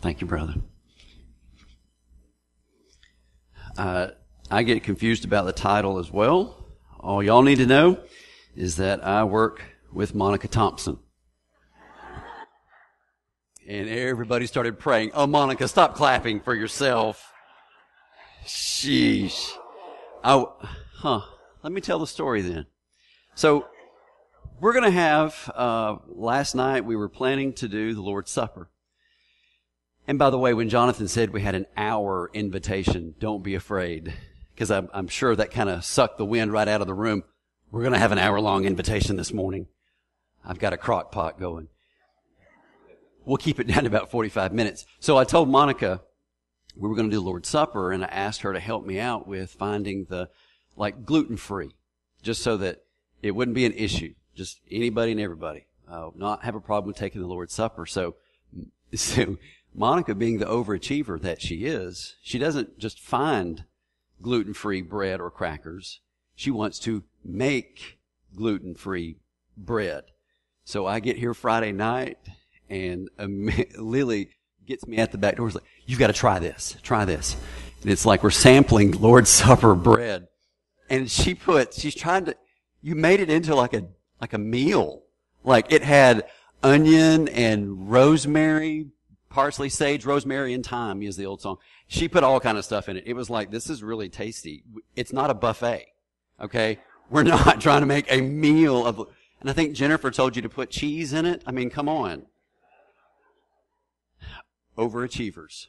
Thank you, brother. Uh, I get confused about the title as well. All y'all need to know is that I work with Monica Thompson. And everybody started praying, Oh, Monica, stop clapping for yourself. Sheesh. I, huh. Let me tell the story then. So, we're going to have, uh, last night we were planning to do the Lord's Supper. And by the way, when Jonathan said we had an hour invitation, don't be afraid. Because I'm, I'm sure that kind of sucked the wind right out of the room. We're going to have an hour long invitation this morning. I've got a crock pot going. We'll keep it down to about 45 minutes. So I told Monica we were going to do Lord's Supper and I asked her to help me out with finding the, like, gluten free, just so that it wouldn't be an issue. Just anybody and everybody, uh, not have a problem with taking the Lord's Supper. So, so Monica being the overachiever that she is, she doesn't just find gluten free bread or crackers. She wants to make gluten free bread. So I get here Friday night and um, Lily gets me at the back door. Is like, you've got to try this, try this. And it's like we're sampling Lord's Supper bread. And she put, she's trying to, you made it into like a, like a meal. Like it had onion and rosemary, parsley, sage, rosemary, and thyme is the old song. She put all kind of stuff in it. It was like, this is really tasty. It's not a buffet. Okay? We're not trying to make a meal of, and I think Jennifer told you to put cheese in it. I mean, come on. Overachievers.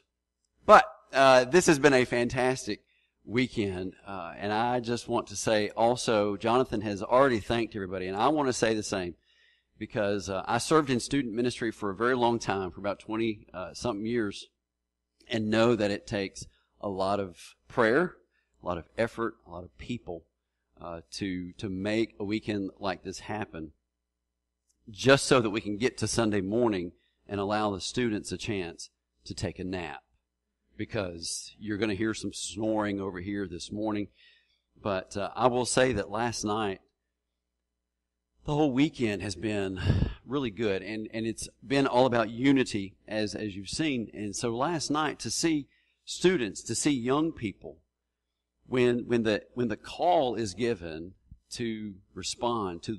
But, uh, this has been a fantastic weekend. Uh, and I just want to say also, Jonathan has already thanked everybody, and I want to say the same because uh, I served in student ministry for a very long time, for about 20 uh, something years, and know that it takes a lot of prayer, a lot of effort, a lot of people uh, to to make a weekend like this happen, just so that we can get to Sunday morning and allow the students a chance to take a nap. Because you're going to hear some snoring over here this morning. But uh, I will say that last night the whole weekend has been really good and, and it's been all about unity as, as you've seen. And so last night to see students, to see young people, when, when the, when the call is given to respond to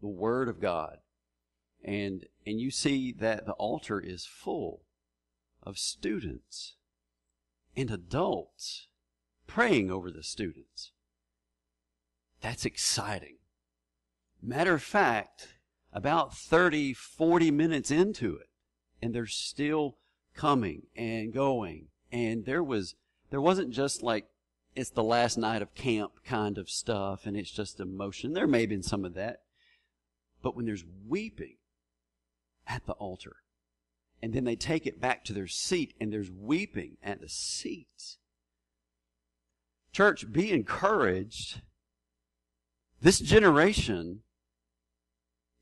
the Word of God, and, and you see that the altar is full of students and adults praying over the students. That's exciting. Matter of fact, about 30, 40 minutes into it, and they're still coming and going. And there was, there wasn't just like, it's the last night of camp kind of stuff and it's just emotion. There may have been some of that. But when there's weeping at the altar, and then they take it back to their seat and there's weeping at the seats. Church, be encouraged. This generation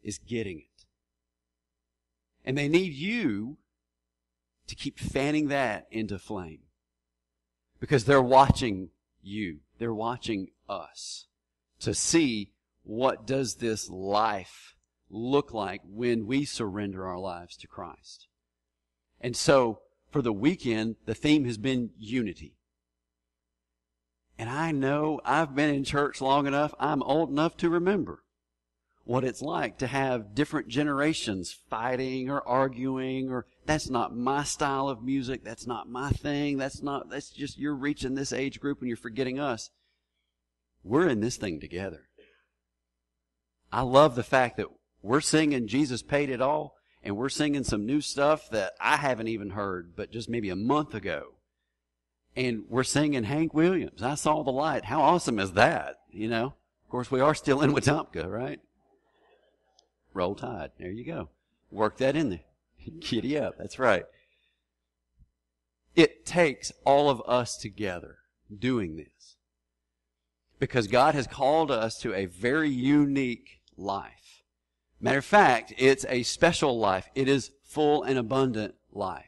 is getting it. And they need you to keep fanning that into flame. Because they're watching you. They're watching us to see what does this life look like when we surrender our lives to Christ. And so, for the weekend, the theme has been unity. And I know I've been in church long enough, I'm old enough to remember what it's like to have different generations fighting or arguing or that's not my style of music. That's not my thing. That's not, that's just, you're reaching this age group and you're forgetting us. We're in this thing together. I love the fact that we're singing Jesus paid it all and we're singing some new stuff that I haven't even heard, but just maybe a month ago. And we're singing Hank Williams. I saw the light. How awesome is that? You know? Of course, we are still in Wetumpka, right? Roll Tide. There you go. Work that in there. Giddy up. That's right. It takes all of us together doing this. Because God has called us to a very unique life. Matter of fact, it's a special life. It is full and abundant life.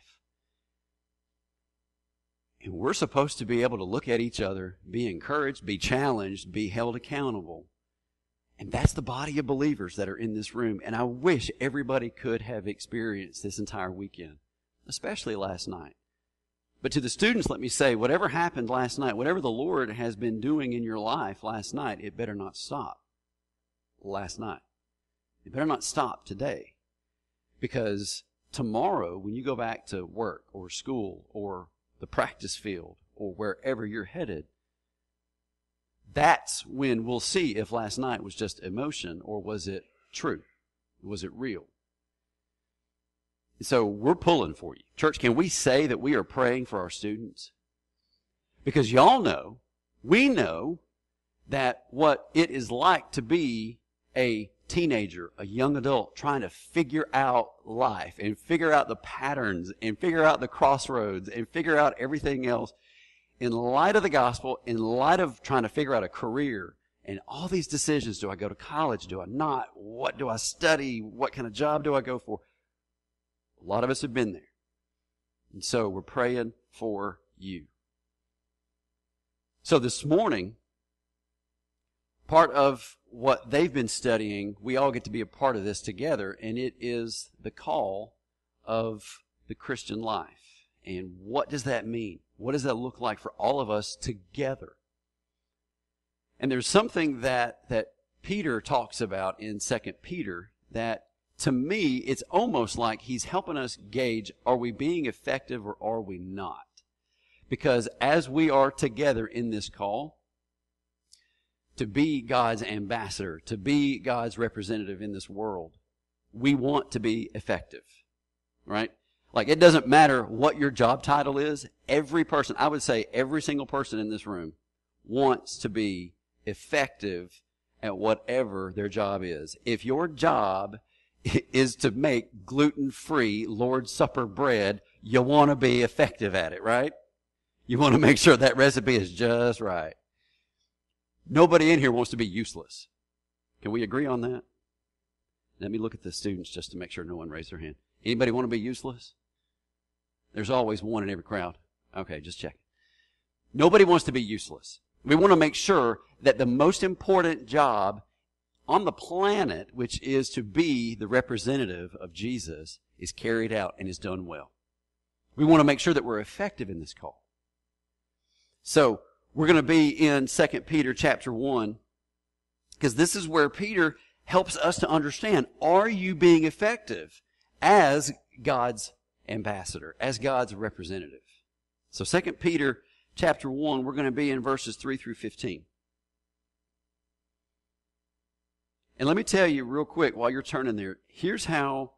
And we're supposed to be able to look at each other, be encouraged, be challenged, be held accountable and that's the body of believers that are in this room. And I wish everybody could have experienced this entire weekend. especially last night. But to the students, let me say, whatever happened last night, whatever the Lord has been doing in your life last night, it better not stop last night. It better not stop today. Because tomorrow, when you go back to work or school or the practice field or wherever you're headed, that's when we'll see if last night was just emotion or was it true? Was it real? So we're pulling for you. Church, can we say that we are praying for our students? Because y'all know, we know that what it is like to be a teenager, a young adult trying to figure out life and figure out the patterns and figure out the crossroads and figure out everything else in light of the gospel, in light of trying to figure out a career and all these decisions. Do I go to college? Do I not? What do I study? What kind of job do I go for? A lot of us have been there. And so we're praying for you. So this morning, part of what they've been studying, we all get to be a part of this together, and it is the call of the Christian life. And what does that mean? What does that look like for all of us together? And there's something that, that Peter talks about in 2 Peter that to me, it's almost like he's helping us gauge are we being effective or are we not? Because as we are together in this call, to be God's ambassador, to be God's representative in this world, we want to be effective, right? Like it doesn't matter what your job title is. Every person, I would say every single person in this room wants to be effective at whatever their job is. If your job is to make gluten-free Lord's Supper bread, you want to be effective at it, right? You want to make sure that recipe is just right. Nobody in here wants to be useless. Can we agree on that? Let me look at the students just to make sure no one raised their hand. Anybody want to be useless? There's always one in every crowd. Okay, just check. Nobody wants to be useless. We want to make sure that the most important job on the planet, which is to be the representative of Jesus, is carried out and is done well. We want to make sure that we're effective in this call. So, we're going to be in 2 Peter chapter 1, because this is where Peter helps us to understand, are you being effective as God's ambassador, as God's representative? So 2 Peter chapter 1, we're going to be in verses 3 through 15. And let me tell you real quick while you're turning there, here's how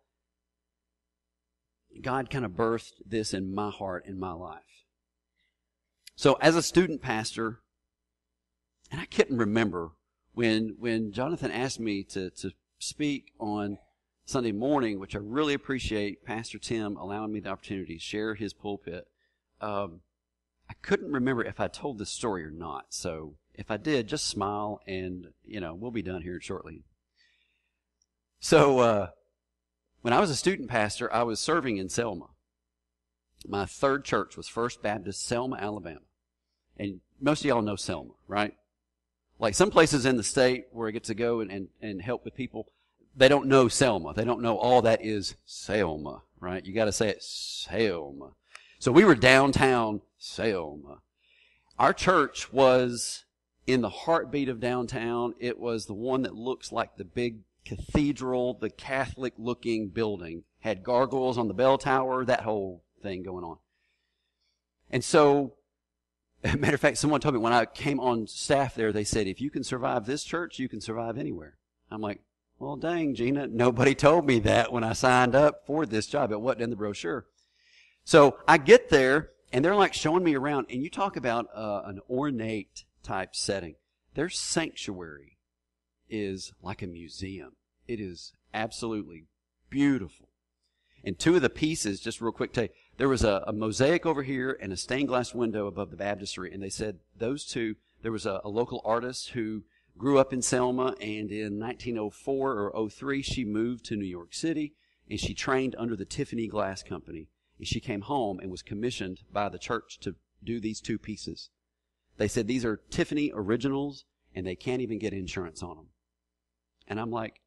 God kind of birthed this in my heart, in my life. So as a student pastor, and I couldn't remember when when Jonathan asked me to, to speak on Sunday morning, which I really appreciate Pastor Tim allowing me the opportunity to share his pulpit. Um, I couldn't remember if I told this story or not. So if I did, just smile and, you know, we'll be done here shortly. So, uh, when I was a student pastor, I was serving in Selma. My third church was First Baptist Selma, Alabama. And most of y'all know Selma, right? Like some places in the state where I get to go and, and, and help with people, they don't know Selma. They don't know all that is Selma, right? You got to say it Selma. So we were downtown Selma. Our church was in the heartbeat of downtown. It was the one that looks like the big cathedral, the Catholic looking building, had gargoyles on the bell tower, that whole thing going on. And so, matter of fact, someone told me when I came on staff there, they said, if you can survive this church, you can survive anywhere. I'm like, well, dang, Gina, nobody told me that when I signed up for this job. It wasn't in the brochure. So I get there, and they're like showing me around, and you talk about uh, an ornate type setting. Their sanctuary is like a museum. It is absolutely beautiful. And two of the pieces, just real quick, you, there was a, a, mosaic over here and a stained glass window above the baptistry, and they said those two. There was a, a local artist who grew up in Selma, and in 1904 or 03, she moved to New York City, and she trained under the Tiffany Glass Company. And she came home and was commissioned by the church to do these two pieces. They said these are Tiffany originals, and they can't even get insurance on them. And I'm like,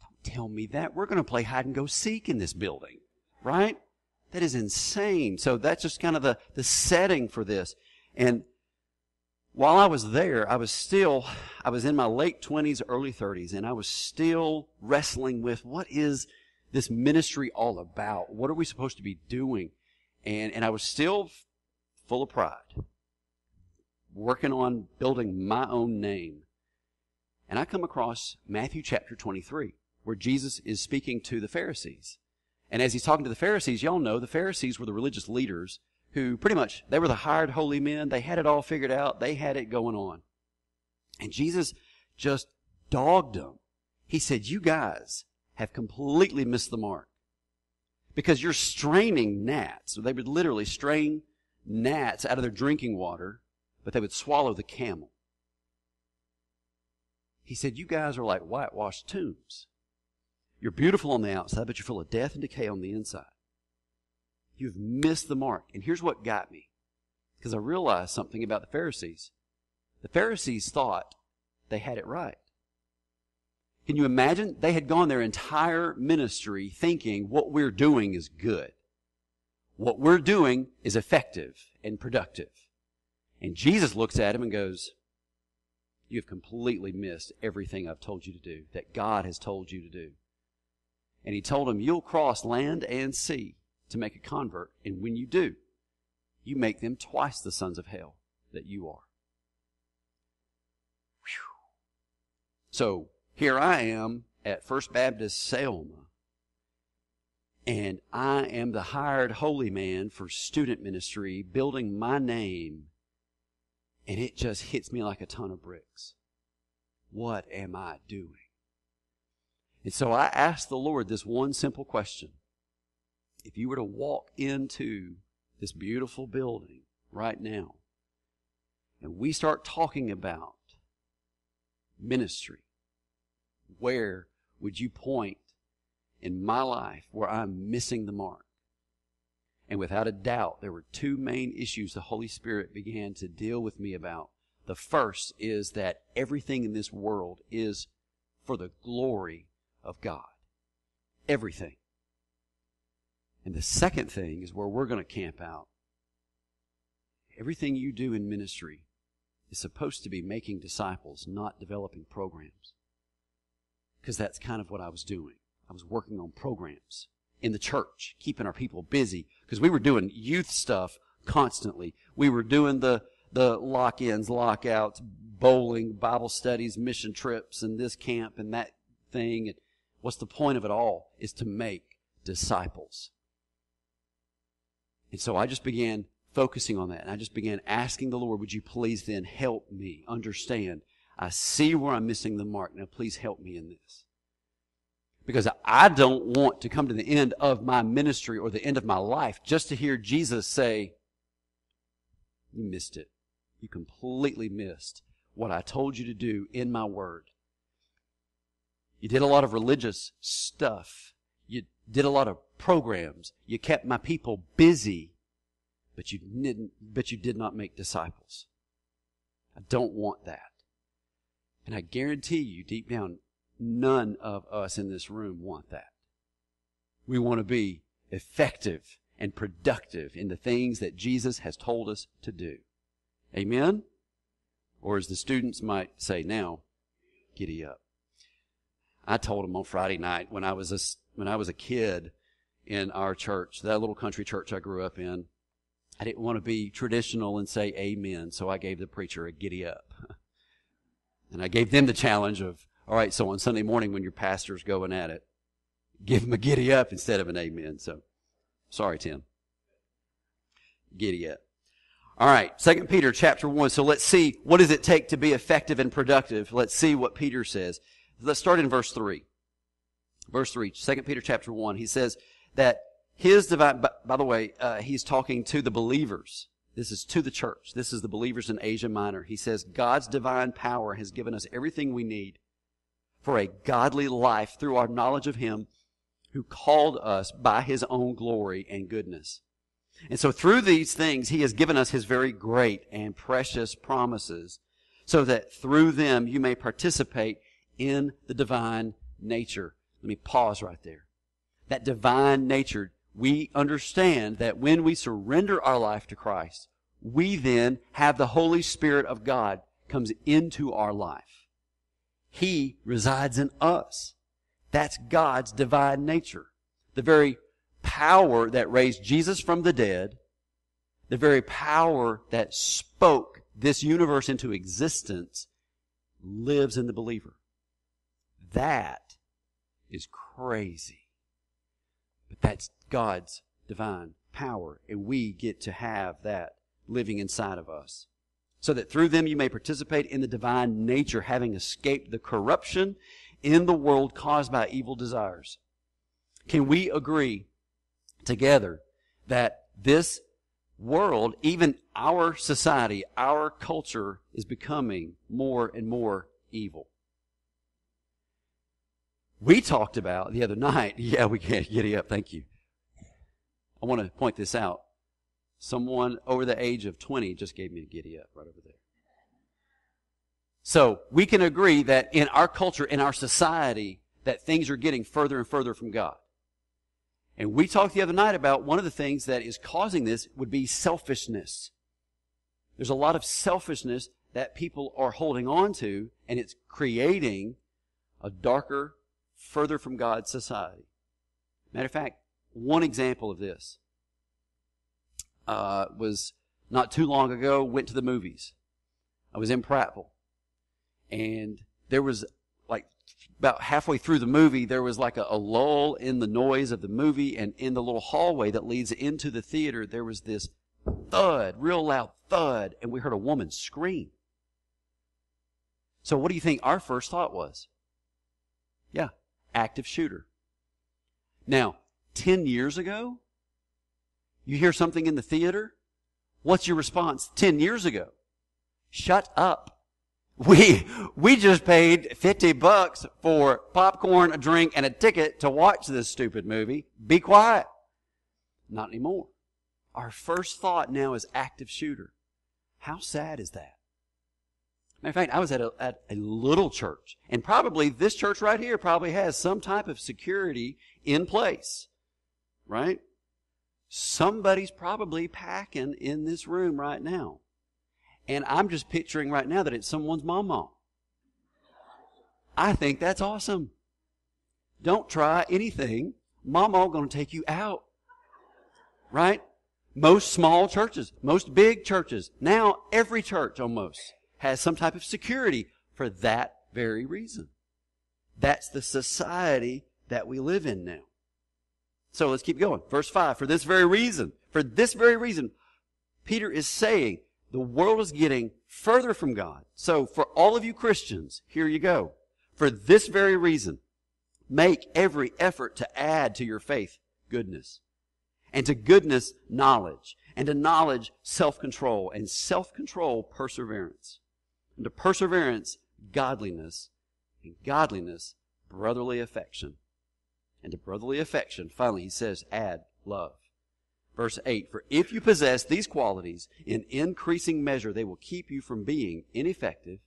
don't tell me that. We're going to play hide and go seek in this building, right? That is insane. So that's just kind of the, the setting for this. And while I was there, I was still, I was in my late 20s, early 30s, and I was still wrestling with what is this ministry all about? What are we supposed to be doing? And, and I was still full of pride, working on building my own name. And I come across Matthew chapter 23, where Jesus is speaking to the Pharisees. And as he's talking to the Pharisees, y'all know the Pharisees were the religious leaders who pretty much, they were the hired holy men. They had it all figured out. They had it going on. And Jesus just dogged them. He said, you guys have completely missed the mark. Because you're straining gnats. So they would literally strain gnats out of their drinking water, but they would swallow the camel. He said, you guys are like whitewashed tombs. You're beautiful on the outside, but you're full of death and decay on the inside. You've missed the mark. And here's what got me. Because I realized something about the Pharisees. The Pharisees thought they had it right. Can you imagine? They had gone their entire ministry thinking what we're doing is good. What we're doing is effective and productive. And Jesus looks at him and goes, You have completely missed everything I've told you to do, that God has told you to do. And he told him, You'll cross land and sea to make a convert. And when you do, you make them twice the sons of hell that you are. Whew. So here I am at First Baptist Selma, and I am the hired holy man for student ministry, building my name, and it just hits me like a ton of bricks. What am I doing? And so I asked the Lord this one simple question if you were to walk into this beautiful building right now, and we start talking about ministry, where would you point in my life where I'm missing the mark? And without a doubt, there were two main issues the Holy Spirit began to deal with me about. The first is that everything in this world is for the glory of God. Everything. And the second thing is where we're going to camp out. Everything you do in ministry is supposed to be making disciples, not developing programs. Because that's kind of what I was doing. I was working on programs in the church, keeping our people busy. Because we were doing youth stuff constantly. We were doing the, the lock-ins, lockouts, bowling, Bible studies, mission trips, and this camp and that thing. And what's the point of it all? Is to make disciples. And so I just began focusing on that. And I just began asking the Lord, would you please then help me understand? I see where I'm missing the mark. Now please help me in this. Because I don't want to come to the end of my ministry or the end of my life just to hear Jesus say, you missed it. You completely missed what I told you to do in my word. You did a lot of religious stuff. Did a lot of programs. You kept my people busy, but you didn't, but you did not make disciples. I don't want that. And I guarantee you, deep down, none of us in this room want that. We want to be effective and productive in the things that Jesus has told us to do. Amen? Or as the students might say now, giddy up. I told them on Friday night when I was a, when I was a kid, in our church, that little country church I grew up in. I didn't want to be traditional and say amen, so I gave the preacher a giddy up. and I gave them the challenge of, all right, so on Sunday morning when your pastor's going at it, give him a giddy up instead of an amen. So, sorry, Tim. Giddy up. All right, Second Peter chapter 1. So let's see, what does it take to be effective and productive? Let's see what Peter says. Let's start in verse 3. Verse 3, 2 Peter chapter 1. He says, that his divine, by, by the way, uh, he's talking to the believers. This is to the church. This is the believers in Asia Minor. He says, God's divine power has given us everything we need for a godly life through our knowledge of Him who called us by His own glory and goodness. And so through these things, He has given us His very great and precious promises so that through them you may participate in the divine nature. Let me pause right there that divine nature. we understand that when we surrender our life to Christ, we then have the Holy Spirit of God comes into our life. He resides in us. That's God's divine nature. The very power that raised Jesus from the dead, the very power that spoke this universe into existence lives in the believer. That is crazy. But that's God's divine power, and we get to have that living inside of us. So that through them you may participate in the divine nature, having escaped the corruption in the world caused by evil desires. Can we agree together that this world, even our society, our culture is becoming more and more evil? We talked about the other night, yeah, we can't giddy up, thank you. I want to point this out. Someone over the age of 20 just gave me a giddy up right over there. So we can agree that in our culture, in our society, that things are getting further and further from God. And we talked the other night about one of the things that is causing this would be selfishness. There's a lot of selfishness that people are holding on to, and it's creating a darker, further from God society. Matter of fact, one example of this uh, was not too long ago, went to the movies. I was in Prattville. And there was like about halfway through the movie, there was like a, a, lull in the noise of the movie, and in the little hallway that leads into the theater, there was this thud, real loud thud, and we heard a woman scream. So, what do you think our first thought was? Yeah, active shooter. Now, 10 years ago, you hear something in the theater, what's your response 10 years ago? Shut up. We, we just paid 50 bucks for popcorn, a drink, and a ticket to watch this stupid movie. Be quiet. Not anymore. Our first thought now is active shooter. How sad is that? Of fact, I was at a, at a little church, and probably this church right here probably has some type of security in place, right? Somebody's probably packing in this room right now. And I'm just picturing right now that it's someone's mama. I think that's awesome. Don't try anything. Mama to take you out. Right? Most small churches, most big churches, now every church almost has some type of security for that very reason. That's the society that we live in now. So let's keep going. Verse 5. For this very reason, for this very reason, Peter is saying the world is getting further from God. So for all of you Christians, here you go. For this very reason, make every effort to add to your faith goodness. And to goodness, knowledge. And to knowledge, self-control. And self-control, perseverance. And to perseverance, godliness. And godliness, brotherly affection. And to brotherly affection, finally, he says, add love. Verse 8 For if you possess these qualities in increasing measure, they will keep you from being ineffective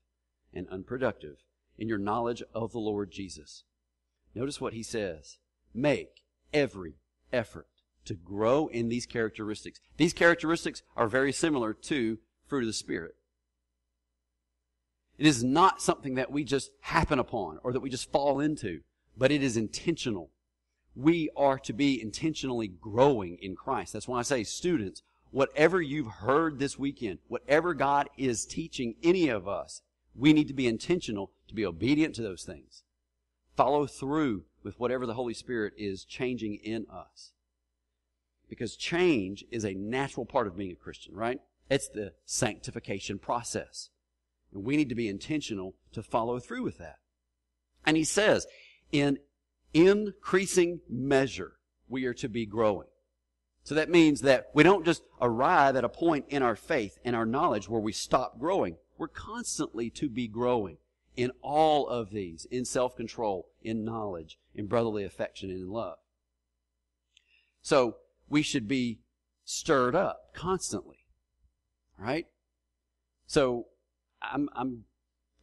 and unproductive in your knowledge of the Lord Jesus. Notice what he says make every effort to grow in these characteristics. These characteristics are very similar to fruit of the Spirit. It is not something that we just happen upon or that we just fall into, but it is intentional we are to be intentionally growing in Christ. That's why I say, students, whatever you've heard this weekend, whatever God is teaching any of us, we need to be intentional to be obedient to those things. Follow through with whatever the Holy Spirit is changing in us. Because change is a natural part of being a Christian, right? It's the sanctification process. And we need to be intentional to follow through with that. And he says, in increasing measure, we are to be growing. So that means that we don't just arrive at a point in our faith and our knowledge where we stop growing. We're constantly to be growing in all of these, in self-control, in knowledge, in brotherly affection, and in love. So we should be stirred up constantly. Right? So I'm, I'm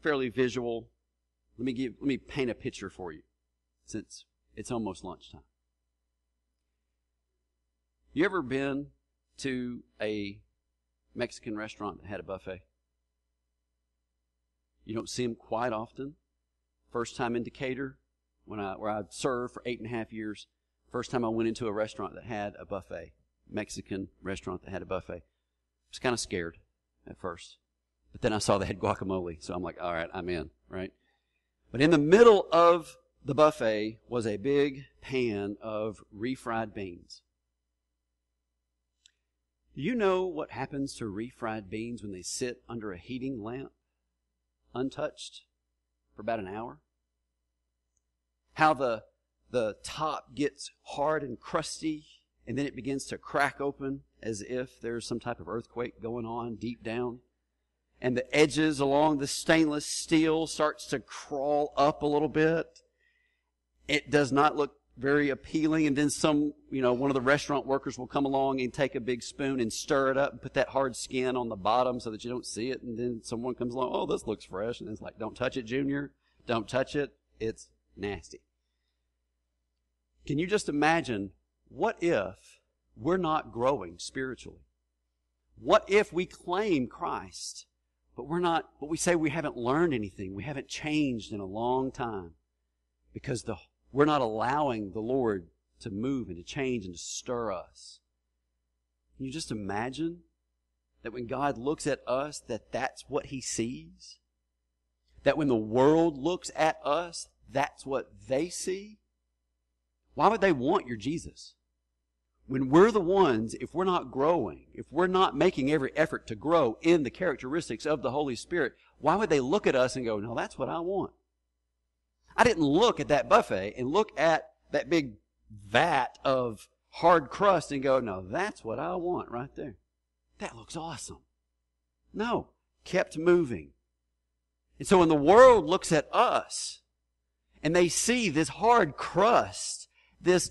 fairly visual. Let me give, let me paint a picture for you since it's almost lunchtime. You ever been to a Mexican restaurant that had a buffet? You don't see them quite often. First time in Decatur, when I where I served for eight and a half years, first time I went into a restaurant that had a buffet, Mexican restaurant that had a buffet. I was kind of scared at first. But then I saw they had guacamole, so I'm like, all right, I'm in, right? But in the middle of the buffet was a big pan of refried beans. Do you know what happens to refried beans when they sit under a heating lamp, untouched, for about an hour? How the, the top gets hard and crusty, and then it begins to crack open as if there's some type of earthquake going on deep down. And the edges along the stainless steel starts to crawl up a little bit. It does not look very appealing. And then some, you know, one of the restaurant workers will come along and take a big spoon and stir it up and put that hard skin on the bottom so that you don't see it. And then someone comes along, oh, this looks fresh. And it's like, don't touch it, Junior. Don't touch it. It's nasty. Can you just imagine what if we're not growing spiritually? What if we claim Christ, but we're not, but we say we haven't learned anything. We haven't changed in a long time because the we're not allowing the Lord to move and to change and to stir us. Can you just imagine that when God looks at us, that that's what he sees? That when the world looks at us, that's what they see? Why would they want your Jesus? When we're the ones, if we're not growing, if we're not making every effort to grow in the characteristics of the Holy Spirit, why would they look at us and go, no, that's what I want? I didn't look at that buffet and look at that big vat of hard crust and go, no, that's what I want right there. That looks awesome. No, kept moving. And so when the world looks at us and they see this hard crust, this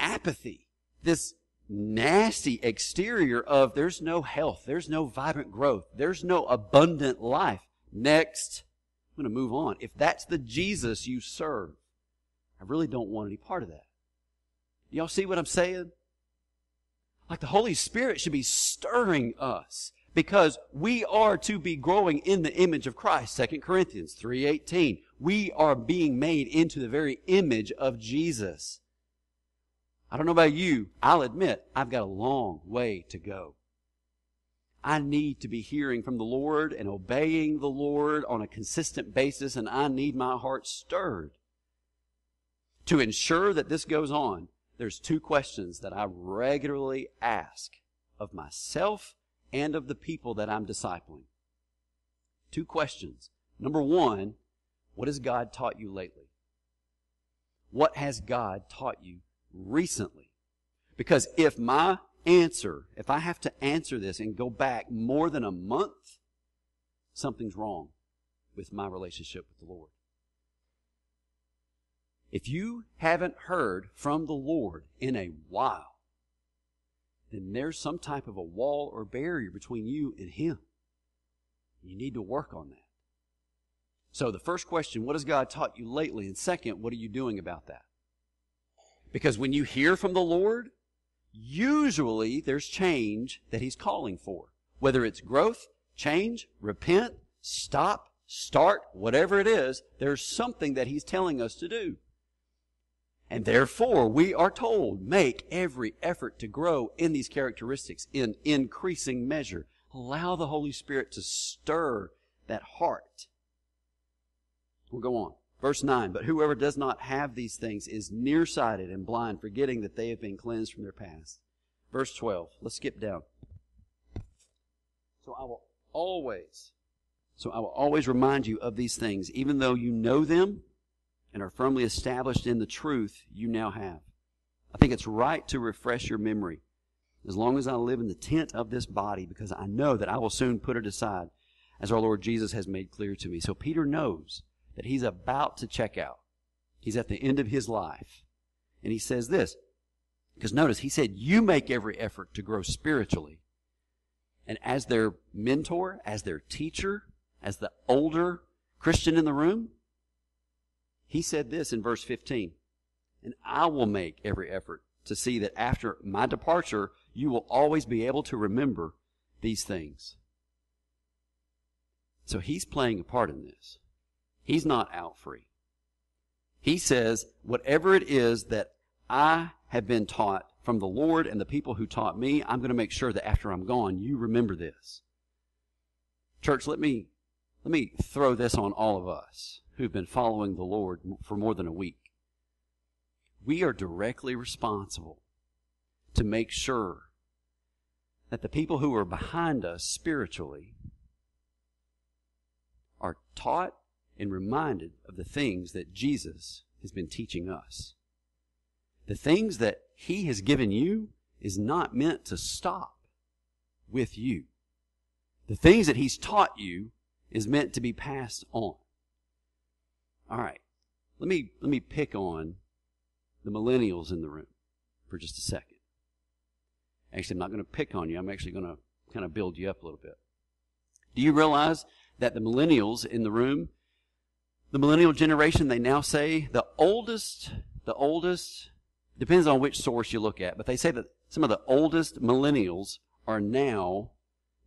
apathy, this nasty exterior of there's no health, there's no vibrant growth, there's no abundant life. Next. I'm going to move on. If that's the Jesus you serve, I really don't want any part of that. Y'all see what I'm saying? Like the Holy Spirit should be stirring us because we are to be growing in the image of Christ. 2 Corinthians 3:18. We are being made into the very image of Jesus. I don't know about you. I'll admit I've got a long way to go. I need to be hearing from the Lord and obeying the Lord on a consistent basis, and I need my heart stirred. To ensure that this goes on, there's two questions that I regularly ask of myself and of the people that I'm discipling. Two questions. Number one, what has God taught you lately? What has God taught you recently? Because if my answer, if I have to answer this and go back more than a month, something's wrong with my relationship with the Lord. If you haven't heard from the Lord in a while, then there's some type of a wall or barrier between you and Him. You need to work on that. So the first question, what has God taught you lately? And second, what are you doing about that? Because when you hear from the Lord, usually there's change that he's calling for. Whether it's growth, change, repent, stop, start, whatever it is, there's something that he's telling us to do. And therefore, we are told, make every effort to grow in these characteristics in increasing measure. Allow the Holy Spirit to stir that heart. We'll go on. Verse 9, but whoever does not have these things is nearsighted and blind, forgetting that they have been cleansed from their past. Verse 12, let's skip down. So I will always, so I will always remind you of these things, even though you know them and are firmly established in the truth you now have. I think it's right to refresh your memory as long as I live in the tent of this body, because I know that I will soon put it aside, as our Lord Jesus has made clear to me. So Peter knows that he's about to check out. He's at the end of his life. And he says this, because notice, he said, you make every effort to grow spiritually. And as their mentor, as their teacher, as the older Christian in the room, he said this in verse 15, and I will make every effort to see that after my departure, you will always be able to remember these things. So he's playing a part in this. He's not out free. He says, whatever it is that I have been taught from the Lord and the people who taught me, I'm going to make sure that after I'm gone, you remember this. Church, let me, let me throw this on all of us who've been following the Lord for more than a week. We are directly responsible to make sure that the people who are behind us spiritually are taught and reminded of the things that Jesus has been teaching us. The things that He has given you is not meant to stop with you. The things that He's taught you is meant to be passed on. All right. Let me, let me pick on the millennials in the room for just a second. Actually, I'm not going to pick on you. I'm actually going to kind of build you up a little bit. Do you realize that the millennials in the room, the millennial generation, they now say the oldest, the oldest, depends on which source you look at, but they say that some of the oldest millennials are now,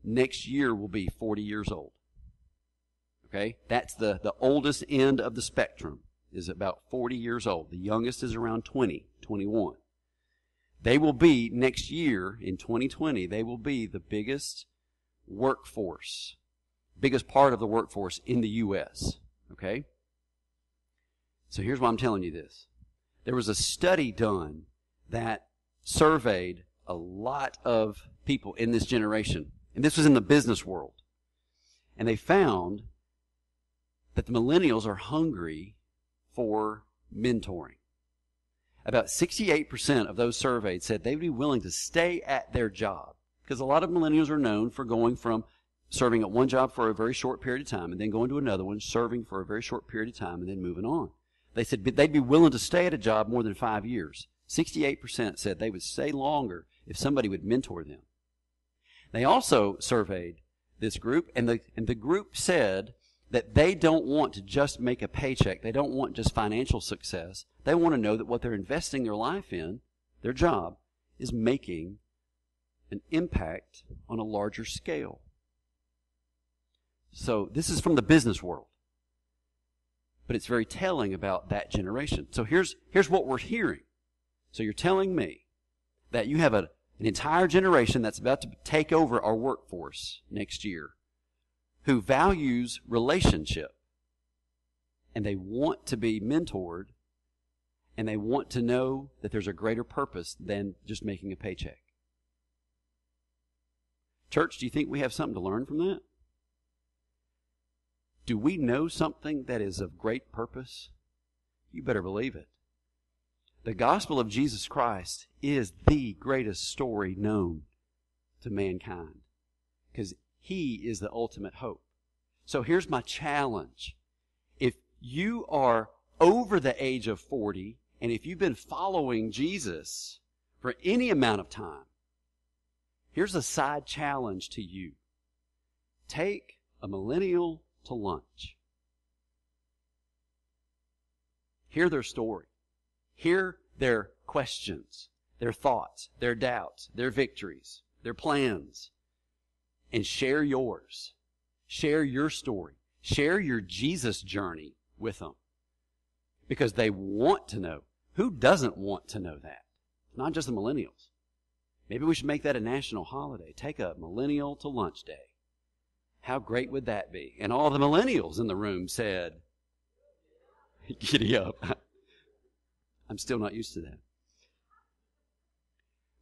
next year will be 40 years old. Okay? That's the, the oldest end of the spectrum, is about 40 years old. The youngest is around 20, 21. They will be, next year in 2020, they will be the biggest workforce, biggest part of the workforce in the U.S. Okay? So here's why I'm telling you this. There was a study done that surveyed a lot of people in this generation, and this was in the business world. And they found that the millennials are hungry for mentoring. About 68% of those surveyed said they would be willing to stay at their job. Because a lot of millennials are known for going from serving at one job for a very short period of time and then going to another one, serving for a very short period of time and then moving on. They said they'd be willing to stay at a job more than five years. 68% said they would stay longer if somebody would mentor them. They also surveyed this group, and the, and the group said that they don't want to just make a paycheck. They don't want just financial success. They want to know that what they're investing their life in, their job, is making an impact on a larger scale. So this is from the business world. But it's very telling about that generation. So here's, here's what we're hearing. So you're telling me that you have a, an entire generation that's about to take over our workforce next year who values relationship and they want to be mentored and they want to know that there's a greater purpose than just making a paycheck. Church, do you think we have something to learn from that? Do we know something that is of great purpose? You better believe it. The gospel of Jesus Christ is the greatest story known to mankind because he is the ultimate hope. So here's my challenge. If you are over the age of 40, and if you've been following Jesus for any amount of time, here's a side challenge to you. Take a millennial to lunch. Hear their story. Hear their questions, their thoughts, their doubts, their victories, their plans and share yours. Share your story. Share your Jesus journey with them. Because they want to know. Who doesn't want to know that? Not just the millennials. Maybe we should make that a national holiday. Take a millennial to lunch day. How great would that be? And all the millennials in the room said, Giddy up. I'm still not used to that.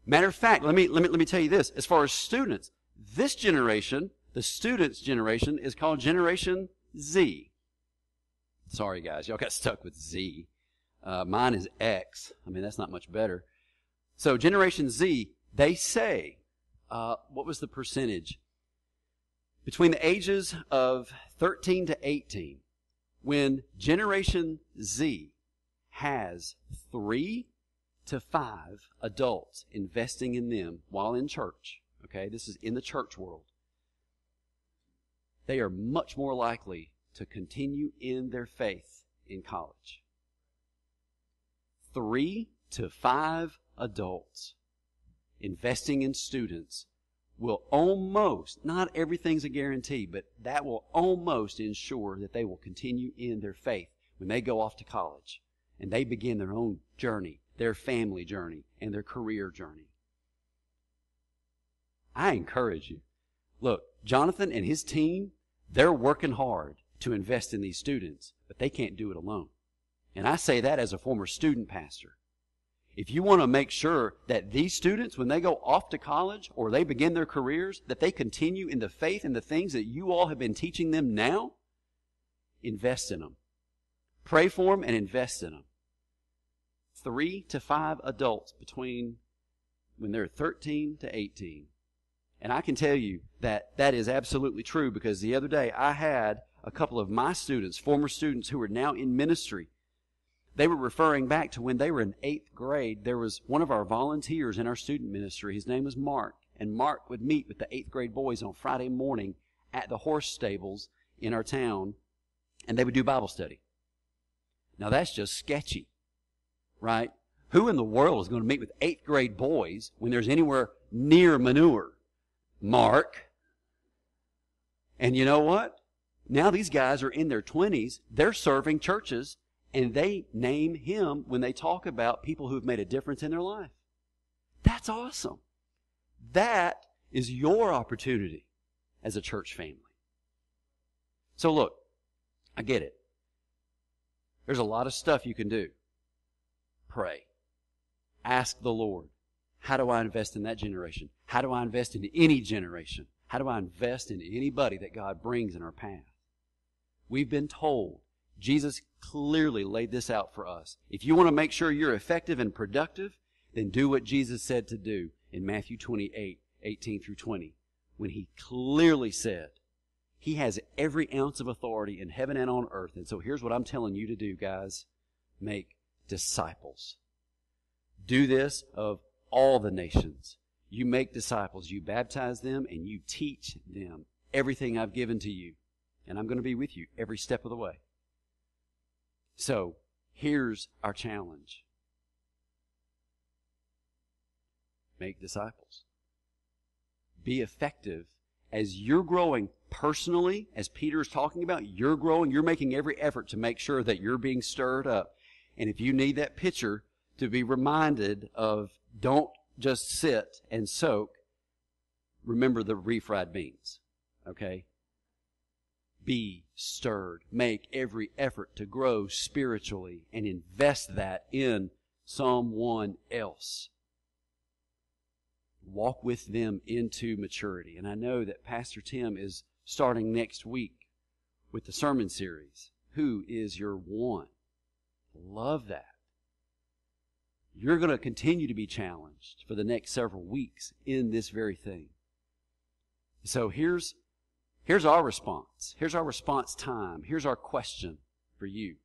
Matter of fact, let me, let me, let me tell you this. As far as students, this generation, the students' generation, is called Generation Z. Sorry, guys, y'all got stuck with Z. Uh, mine is X. I mean, that's not much better. So, Generation Z, they say, uh, what was the percentage? Between the ages of 13 to 18, when Generation Z has three to five adults investing in them while in church, Okay, this is in the church world. They are much more likely to continue in their faith in college. Three to five adults investing in students will almost, not everything's a guarantee, but that will almost ensure that they will continue in their faith when they go off to college and they begin their own journey, their family journey, and their career journey. I encourage you. Look, Jonathan and his team, they're working hard to invest in these students, but they can't do it alone. And I say that as a former student pastor. If you want to make sure that these students, when they go off to college or they begin their careers, that they continue in the faith and the things that you all have been teaching them now, invest in them. Pray for them and invest in them. Three to five adults between when they're 13 to 18. And I can tell you that that is absolutely true because the other day I had a couple of my students, former students who are now in ministry, they were referring back to when they were in eighth grade. There was one of our volunteers in our student ministry. His name was Mark. And Mark would meet with the eighth grade boys on Friday morning at the horse stables in our town, and they would do Bible study. Now that's just sketchy, right? Who in the world is going to meet with eighth grade boys when there's anywhere near manure? Mark. And you know what? Now these guys are in their 20s. They're serving churches and they name him when they talk about people who have made a difference in their life. That's awesome. That is your opportunity as a church family. So look, I get it. There's a lot of stuff you can do. Pray. Ask the Lord, how do I invest in that generation? How do I invest in any generation? How do I invest in anybody that God brings in our path? We've been told Jesus clearly laid this out for us. If you want to make sure you're effective and productive, then do what Jesus said to do in Matthew 28, 18 through 20, when he clearly said, He has every ounce of authority in heaven and on earth. And so here's what I'm telling you to do, guys. Make disciples. Do this of all the nations. You make disciples. You baptize them and you teach them everything I've given to you. And I'm going to be with you every step of the way. So, here's our challenge make disciples. Be effective as you're growing personally, as Peter is talking about, you're growing, you're making every effort to make sure that you're being stirred up. And if you need that picture to be reminded of don't just sit and soak, remember the refried beans. Okay? Be stirred. Make every effort to grow spiritually and invest that in someone else. Walk with them into maturity. And I know that Pastor Tim is starting next week with the sermon series. Who is your one? Love that. You're going to continue to be challenged for the next several weeks in this very thing. So here's Here's our response. Here's our response time. Here's our question for you.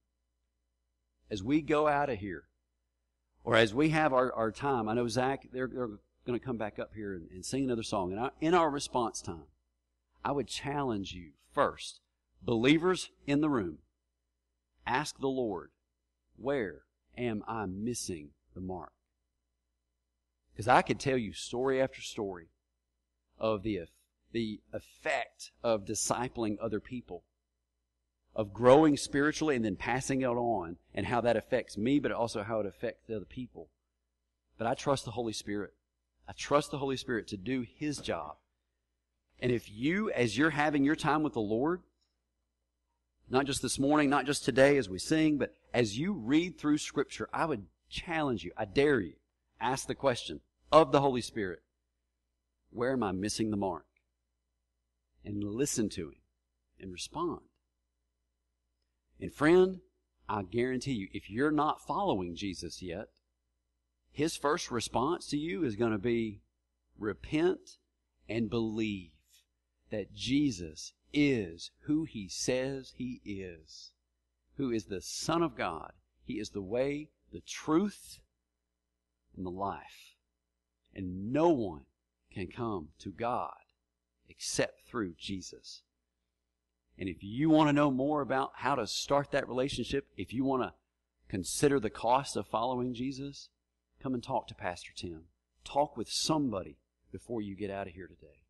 As we go out of here, or as we have our, our time, I know Zach, they're, they're going to come back up here and, and sing another song. And I, in our response time, I would challenge you first, believers in the room, ask the Lord, where am I missing the mark? Because I could tell you story after story of the the effect of discipling other people, of growing spiritually and then passing it on, and how that affects me, but also how it affects the other people. But I trust the Holy Spirit. I trust the Holy Spirit to do His job. And if you, as you're having your time with the Lord, not just this morning, not just today as we sing, but as you read through Scripture, I would challenge you, I dare you, ask the question of the Holy Spirit where am I missing the mark? And listen to Him and respond. And friend, I guarantee you, if you're not following Jesus yet, His first response to you is going to be repent and believe that Jesus is who He says He is, who is the Son of God. He is the way, the truth, and the life. And no one can come to God except through Jesus. And if you want to know more about how to start that relationship, if you want to consider the cost of following Jesus, come and talk to Pastor Tim. Talk with somebody before you get out of here today.